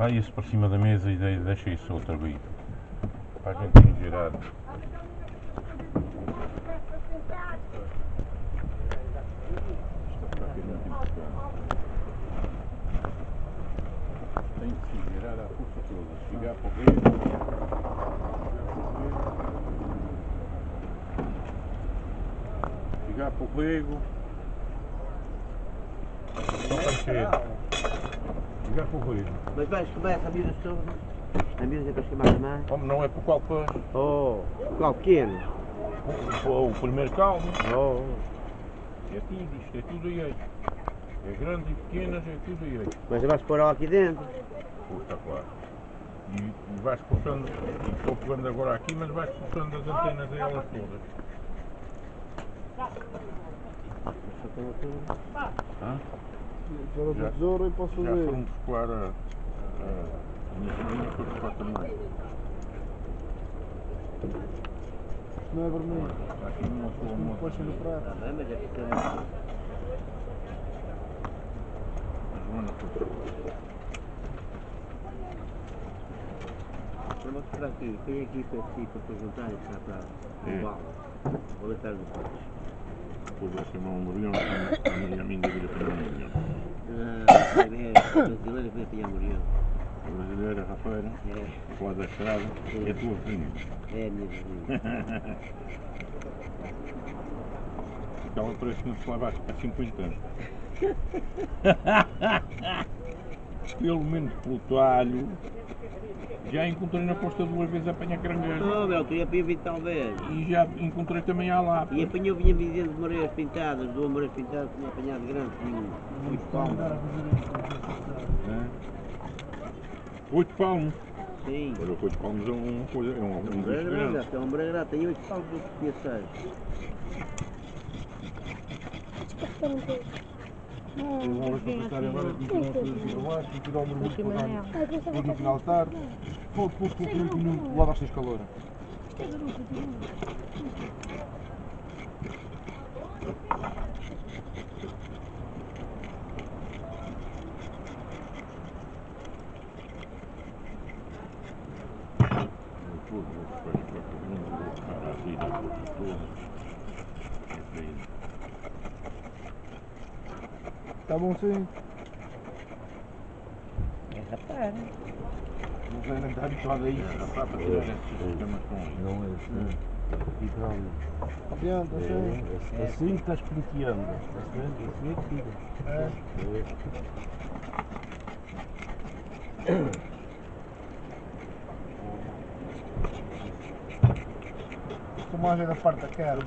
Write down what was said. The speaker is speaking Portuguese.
Vai isso para cima da mesa e de- deixa isso outra aí. Para a gente ir girar. Tem que se girar à força toda. Chegar para o rego. Chegar para o rego. Só para encher. Para o rego. Mas vais começa a miúdas todas? A é para esquemar também? Como não é por qual pães? Oh, qual pequeno? O, o primeiro caldo. Oh, É tudo, isto é tudo aí. É grande e pequenas, é tudo aí. mas vais pôr aqui dentro? Puta, claro. E, e vais puxando, e estou pegando agora aqui, mas vais puxando as antenas delas todas. Só aqui. Tesoura Já- do tesouro e posso Já fazer. foram buscar a, minha sobrinha foi buscar também. Não é vermelho. Aqui uma sua Não moça. pode no prato. Está bem, mas é que tem... A Joana foi. Eu vou esperar aqui. Tem aqui para ti, para te juntar e cá para É. o bala. Vou deitar depois. Depois vai chamar um Morião, a Maria Minda vira para um Morião. Ah, vai ver. A brasileira foi apanhar Muriel. A brasileira, Rafaela, É, do lado da estrada, é a tua filha. é a minha vizinha. Ela parece que não se lava há 50 anos. Pelo menos pelo talho, já encontrei na costa duas vezes a apanhar caranguejo. Oh, meu, queria para ir vir talvez. E já encontrei também a lapa. E apanhou, vinha me dizendo de moreiras pintadas, do moreiras pintadas, tinha apanhado grande, tinha muito palmo. Oito palmos. Sim. Olha, oito palmos é uma coisa, é um, um bicho grande, grande. até ombreira grande, tem oito palmos, eu tinha seis. Vamos aproveitar agora que não fazer aqui para baixo e tirar o mergulho para lá. Depois no final de tarde. Pouco, pouco, pouco, muito minuto, escalora. Tudo, depois para comer, vou parar assim na toda. É para ir. Está bom sim. É rapaz. Não sei nem estar habituado a isso. dá para tirar sistemas com Não é assim. Hidráulico. Adianta. É, assim que estás penteando. Assim assim é que fica. É. É da parte da cara.